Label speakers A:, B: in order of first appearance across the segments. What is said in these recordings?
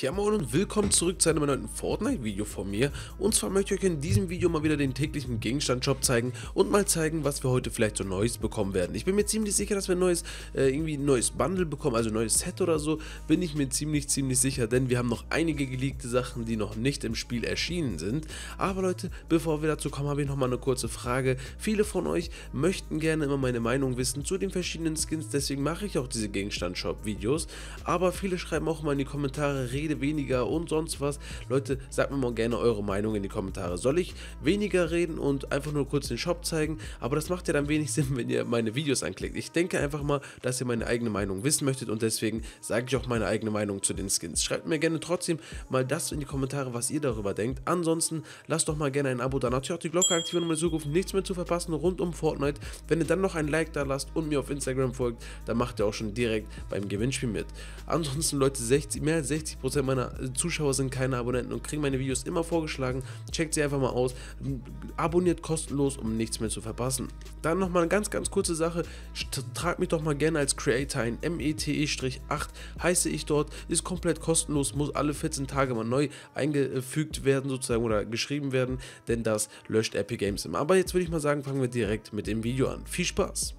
A: Ja moin und willkommen zurück zu einem neuen Fortnite-Video von mir. Und zwar möchte ich euch in diesem Video mal wieder den täglichen Gegenstand-Shop zeigen und mal zeigen, was wir heute vielleicht so Neues bekommen werden. Ich bin mir ziemlich sicher, dass wir ein neues, äh, irgendwie ein neues Bundle bekommen, also ein neues Set oder so, bin ich mir ziemlich, ziemlich sicher, denn wir haben noch einige geleakte Sachen, die noch nicht im Spiel erschienen sind. Aber Leute, bevor wir dazu kommen, habe ich nochmal eine kurze Frage. Viele von euch möchten gerne immer meine Meinung wissen zu den verschiedenen Skins, deswegen mache ich auch diese Gegenstand-Shop-Videos. Aber viele schreiben auch mal in die Kommentare, rede weniger und sonst was. Leute, sagt mir mal gerne eure Meinung in die Kommentare. Soll ich weniger reden und einfach nur kurz den Shop zeigen? Aber das macht ja dann wenig Sinn, wenn ihr meine Videos anklickt. Ich denke einfach mal, dass ihr meine eigene Meinung wissen möchtet und deswegen sage ich auch meine eigene Meinung zu den Skins. Schreibt mir gerne trotzdem mal das in die Kommentare, was ihr darüber denkt. Ansonsten lasst doch mal gerne ein Abo da, natürlich auch die Glocke aktivieren, um in Zukunft nichts mehr zu verpassen rund um Fortnite. Wenn ihr dann noch ein Like da lasst und mir auf Instagram folgt, dann macht ihr auch schon direkt beim Gewinnspiel mit. Ansonsten Leute, 60, mehr als 60% Prozent meiner Zuschauer sind keine Abonnenten und kriegen meine Videos immer vorgeschlagen. Checkt sie einfach mal aus. Abonniert kostenlos, um nichts mehr zu verpassen. Dann nochmal eine ganz, ganz kurze Sache. Tragt mich doch mal gerne als Creator ein. METE-8 heiße ich dort. Ist komplett kostenlos, muss alle 14 Tage mal neu eingefügt werden sozusagen oder geschrieben werden, denn das löscht Epic Games immer. Aber jetzt würde ich mal sagen, fangen wir direkt mit dem Video an. Viel Spaß!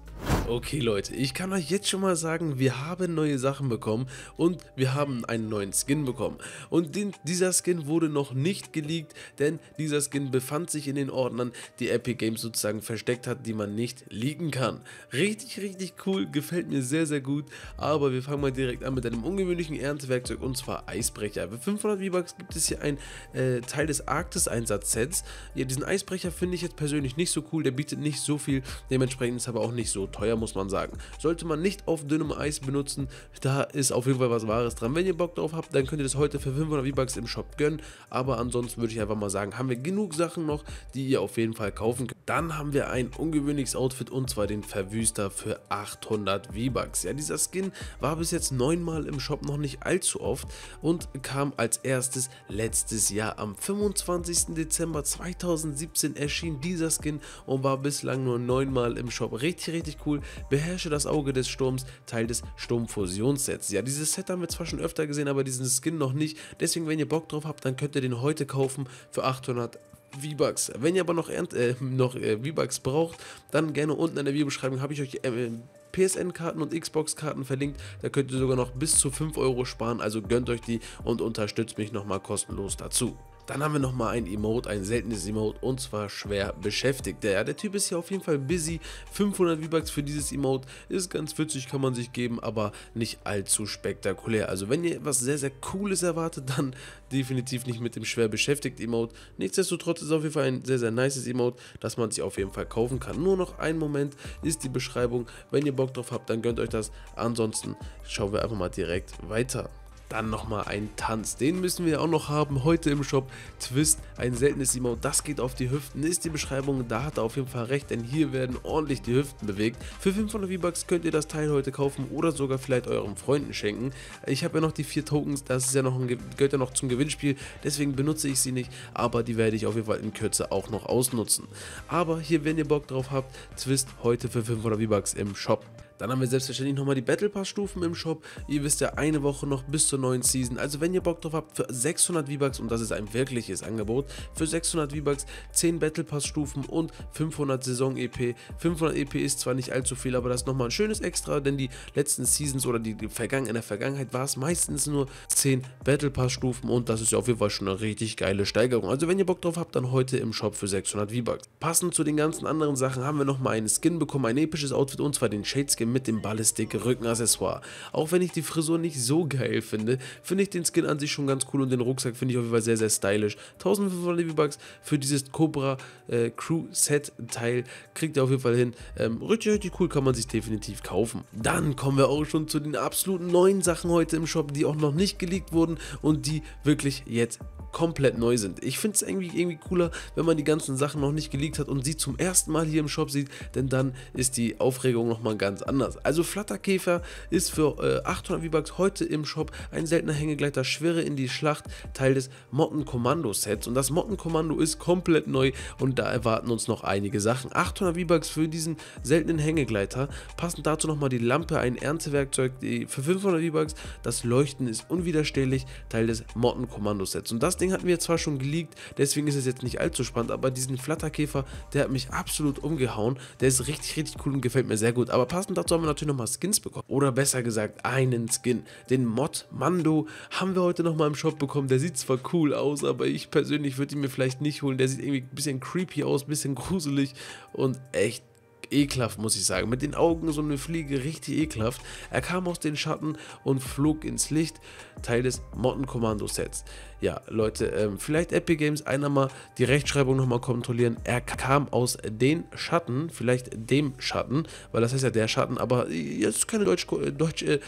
A: Okay Leute, ich kann euch jetzt schon mal sagen, wir haben neue Sachen bekommen und wir haben einen neuen Skin bekommen. Und den, dieser Skin wurde noch nicht geleakt, denn dieser Skin befand sich in den Ordnern, die Epic Games sozusagen versteckt hat, die man nicht leaken kann. Richtig, richtig cool, gefällt mir sehr, sehr gut. Aber wir fangen mal direkt an mit einem ungewöhnlichen Erntewerkzeug und zwar Eisbrecher. Für 500 V-Bucks gibt es hier einen äh, Teil des Arktis-Einsatzsets. Ja, diesen Eisbrecher finde ich jetzt persönlich nicht so cool, der bietet nicht so viel, dementsprechend ist aber auch nicht so teuer, muss man sagen. Sollte man nicht auf dünnem Eis benutzen, da ist auf jeden Fall was Wahres dran. Wenn ihr Bock drauf habt, dann könnt ihr das heute für 500 V-Bucks im Shop gönnen, aber ansonsten würde ich einfach mal sagen, haben wir genug Sachen noch, die ihr auf jeden Fall kaufen könnt. Dann haben wir ein ungewöhnliches Outfit und zwar den Verwüster für 800 V-Bucks. Ja, dieser Skin war bis jetzt neunmal im Shop noch nicht allzu oft und kam als erstes letztes Jahr am 25. Dezember 2017 erschien dieser Skin und war bislang nur neunmal im Shop. Richtig, richtig cool. Beherrsche das Auge des Sturms, Teil des Sturmfusionssets. Ja, dieses Set haben wir zwar schon öfter gesehen, aber diesen Skin noch nicht. Deswegen, wenn ihr Bock drauf habt, dann könnt ihr den heute kaufen für 800 V-Bucks. Wenn ihr aber noch, äh, noch äh, V-Bucks braucht, dann gerne unten in der Videobeschreibung habe ich euch äh, PSN-Karten und Xbox-Karten verlinkt. Da könnt ihr sogar noch bis zu 5 Euro sparen. Also gönnt euch die und unterstützt mich nochmal kostenlos dazu. Dann haben wir nochmal ein Emote, ein seltenes Emote und zwar schwer beschäftigt. Ja, der Typ ist hier auf jeden Fall busy. 500 V-Bucks für dieses Emote ist ganz witzig, kann man sich geben, aber nicht allzu spektakulär. Also wenn ihr etwas sehr, sehr Cooles erwartet, dann definitiv nicht mit dem schwer beschäftigt Emote. Nichtsdestotrotz ist es auf jeden Fall ein sehr, sehr nices Emote, das man sich auf jeden Fall kaufen kann. Nur noch ein Moment ist die Beschreibung. Wenn ihr Bock drauf habt, dann gönnt euch das. Ansonsten schauen wir einfach mal direkt weiter. Dann nochmal ein Tanz. Den müssen wir auch noch haben heute im Shop. Twist, ein seltenes Emote. Das geht auf die Hüften. Ist die Beschreibung. Da hat er auf jeden Fall recht, denn hier werden ordentlich die Hüften bewegt. Für 500 V-Bucks könnt ihr das Teil heute kaufen oder sogar vielleicht euren Freunden schenken. Ich habe ja noch die vier Tokens. Das ist ja noch ein, gehört ja noch zum Gewinnspiel. Deswegen benutze ich sie nicht. Aber die werde ich auf jeden Fall in Kürze auch noch ausnutzen. Aber hier, wenn ihr Bock drauf habt, Twist heute für 500 V-Bucks im Shop. Dann haben wir selbstverständlich nochmal die Battle Pass Stufen im Shop. Ihr wisst ja, eine Woche noch bis zur neuen Season. Also wenn ihr Bock drauf habt, für 600 V-Bucks, und das ist ein wirkliches Angebot, für 600 V-Bucks 10 Battle Pass Stufen und 500 Saison EP. 500 EP ist zwar nicht allzu viel, aber das ist nochmal ein schönes Extra, denn die letzten Seasons oder die, Vergangen in der Vergangenheit war es meistens nur 10 Battle Pass Stufen und das ist ja auf jeden Fall schon eine richtig geile Steigerung. Also wenn ihr Bock drauf habt, dann heute im Shop für 600 V-Bucks. Passend zu den ganzen anderen Sachen haben wir nochmal einen Skin bekommen, ein episches Outfit und zwar den Shade Skin mit dem Ballistik-Rückenaccessoire. Auch wenn ich die Frisur nicht so geil finde, finde ich den Skin an sich schon ganz cool und den Rucksack finde ich auf jeden Fall sehr, sehr stylisch. 1500 V-Bucks für dieses Cobra äh, Crew Set Teil kriegt ihr auf jeden Fall hin. Ähm, richtig, richtig cool, kann man sich definitiv kaufen. Dann kommen wir auch schon zu den absoluten neuen Sachen heute im Shop, die auch noch nicht geleakt wurden und die wirklich jetzt komplett neu sind. Ich finde es irgendwie, irgendwie cooler, wenn man die ganzen Sachen noch nicht geleakt hat und sie zum ersten Mal hier im Shop sieht, denn dann ist die Aufregung nochmal ganz anders. Also Flatterkäfer ist für äh, 800 V-Bucks heute im Shop ein seltener Hängegleiter Schwirre in die Schlacht, Teil des Motten-Kommando-Sets und das Motten-Kommando ist komplett neu und da erwarten uns noch einige Sachen. 800 V-Bucks für diesen seltenen Hängegleiter, passend dazu nochmal die Lampe, ein Erntewerkzeug die für 500 V-Bucks, das Leuchten ist unwiderstehlich, Teil des Motten-Kommando-Sets und das Ding hatten wir zwar schon geleakt, deswegen ist es jetzt nicht allzu spannend, aber diesen Flatterkäfer, der hat mich absolut umgehauen, der ist richtig, richtig cool und gefällt mir sehr gut, aber passend dazu haben wir natürlich nochmal Skins bekommen, oder besser gesagt einen Skin, den Mod Mando haben wir heute nochmal im Shop bekommen, der sieht zwar cool aus, aber ich persönlich würde ihn mir vielleicht nicht holen, der sieht irgendwie ein bisschen creepy aus, ein bisschen gruselig und echt ekelhaft, muss ich sagen. Mit den Augen so eine Fliege, richtig ekelhaft. Er kam aus den Schatten und flog ins Licht, Teil des Motten-Kommando-Sets. Ja, Leute, ähm, vielleicht Epic Games einer mal die Rechtschreibung nochmal kontrollieren. Er kam aus den Schatten, vielleicht dem Schatten, weil das heißt ja der Schatten, aber jetzt keine Deutsch-Klasse Deutsch, äh,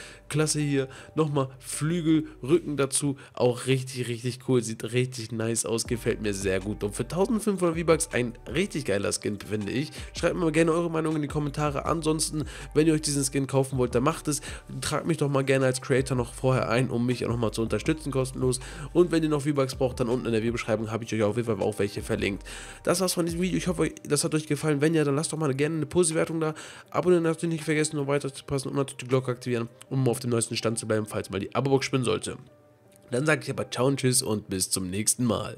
A: hier. Nochmal Flügel, Rücken dazu, auch richtig, richtig cool. Sieht richtig nice aus, gefällt mir sehr gut. Und für 1500 V-Bucks ein richtig geiler Skin, finde ich. Schreibt mir mal gerne eure Meinung in die Kommentare. Ansonsten, wenn ihr euch diesen Skin kaufen wollt, dann macht es. Tragt mich doch mal gerne als Creator noch vorher ein, um mich auch nochmal zu unterstützen, kostenlos. Und wenn wenn ihr noch V-Bucks braucht, dann unten in der Videobeschreibung habe ich euch auf jeden Fall auch welche verlinkt. Das war's von diesem Video. Ich hoffe, das hat euch gefallen. Wenn ja, dann lasst doch mal gerne eine Positivwertung da. Abonnieren natürlich nicht vergessen, um weiter zu passen und natürlich die Glocke aktivieren, um auf dem neuesten Stand zu bleiben, falls mal die Abo-Box spinnen sollte. Dann sage ich aber ciao und tschüss und bis zum nächsten Mal.